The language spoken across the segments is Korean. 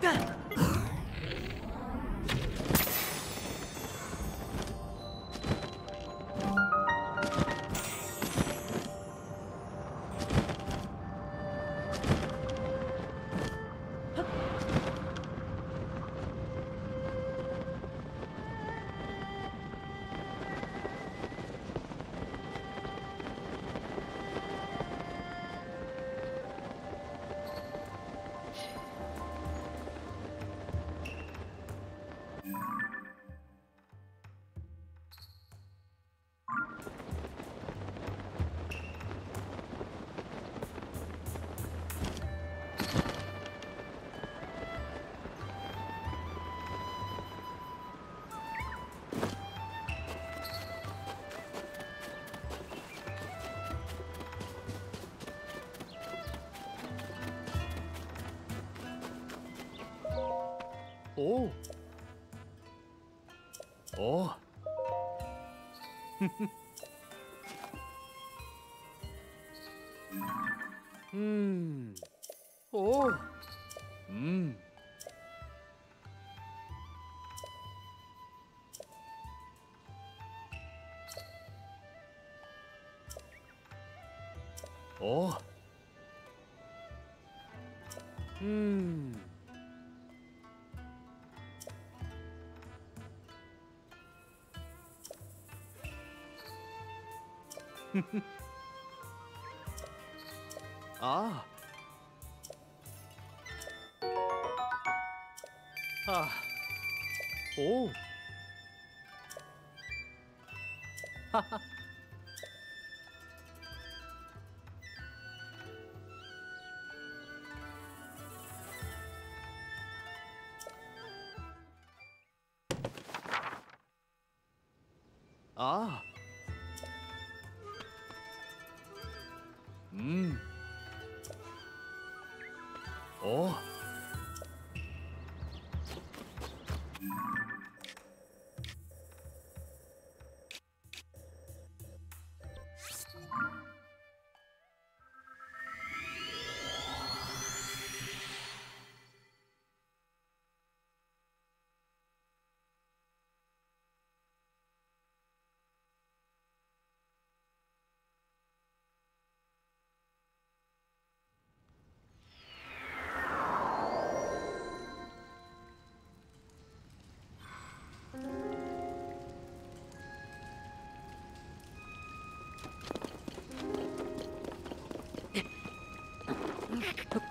干。 오. 오. 음. 오. 음. 오. 음. 啊。啊。哦。哈哈。嗯。哦。なくとか。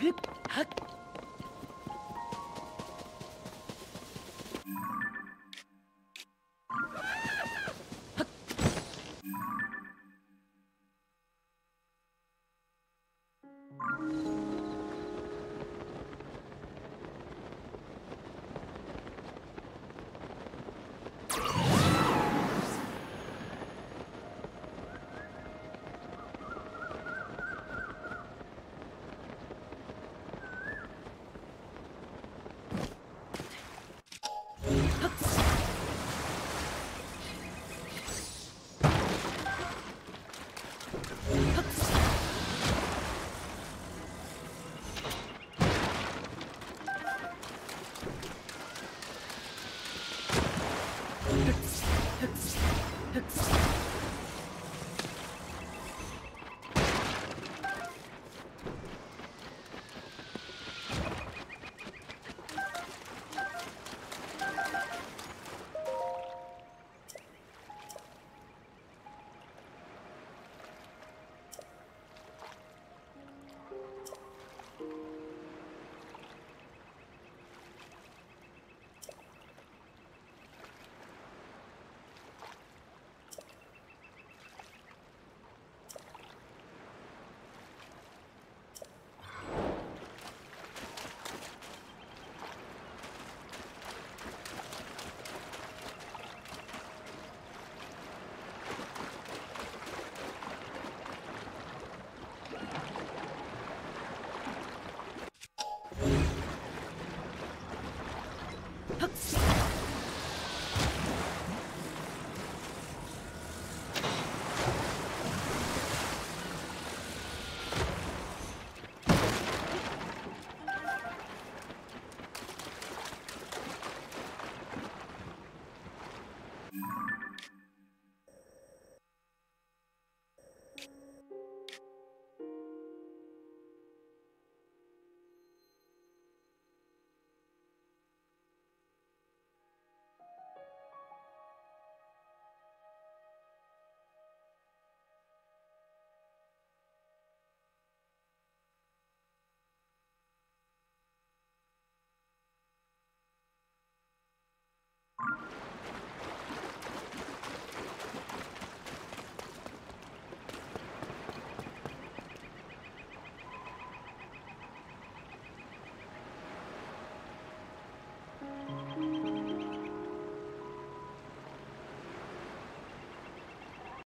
ふっはっ